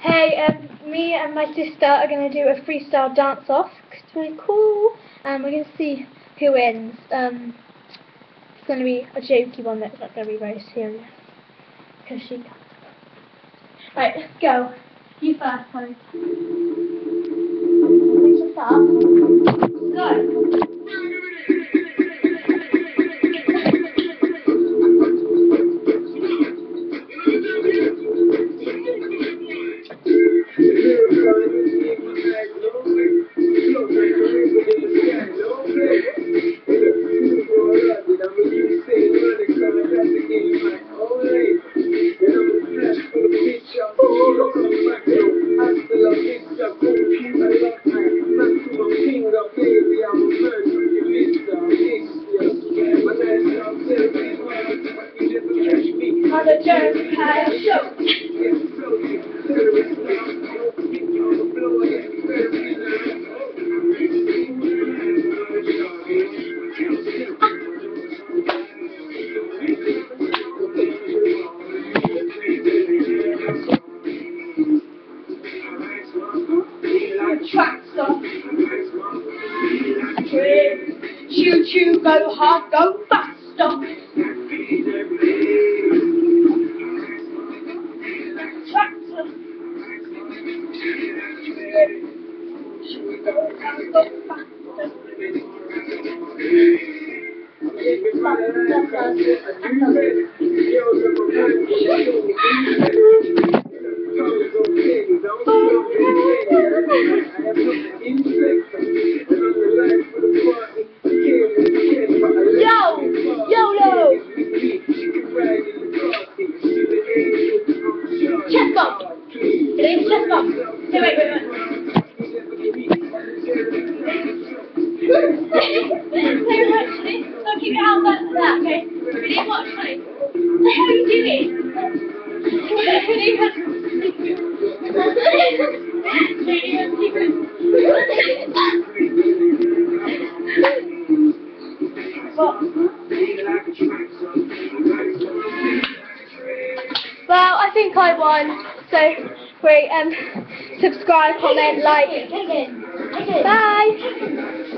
Hey, um, me and my sister are going to do a freestyle dance off. It's really cool. And we're going to see who wins. Um, it's going to be a jokey one that's not going to be very serious. Because she can't. Right, let's go. You first, honey. Who's to start? On the Jeremy Kyle Show. Track stop. Choo choo, go hard, go fast, stop. Bump! It is chest bump. Hey, wait, wait, wait. Well, I think I won. So, great. Um, subscribe, comment, like. Bye.